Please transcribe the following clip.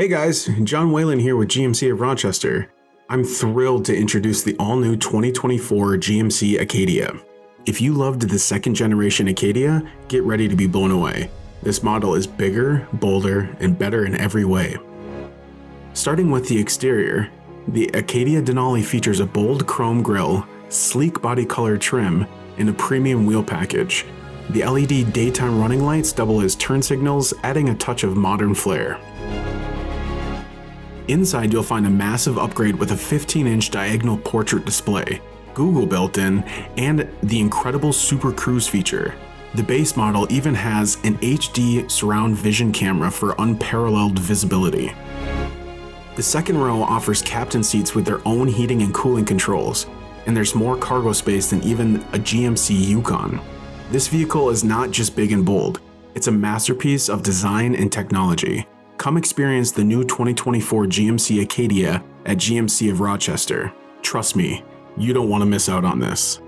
Hey guys, Jon Whalen here with GMC of Rochester. I'm thrilled to introduce the all new 2024 GMC Acadia. If you loved the second generation Acadia, get ready to be blown away. This model is bigger, bolder, and better in every way. Starting with the exterior, the Acadia Denali features a bold chrome grille, sleek body color trim, and a premium wheel package. The LED daytime running lights double as turn signals, adding a touch of modern flair. Inside, you'll find a massive upgrade with a 15 inch diagonal portrait display, Google built in, and the incredible Super Cruise feature. The base model even has an HD surround vision camera for unparalleled visibility. The second row offers captain seats with their own heating and cooling controls, and there's more cargo space than even a GMC Yukon. This vehicle is not just big and bold, it's a masterpiece of design and technology. Come experience the new 2024 GMC Acadia at GMC of Rochester. Trust me, you don't want to miss out on this.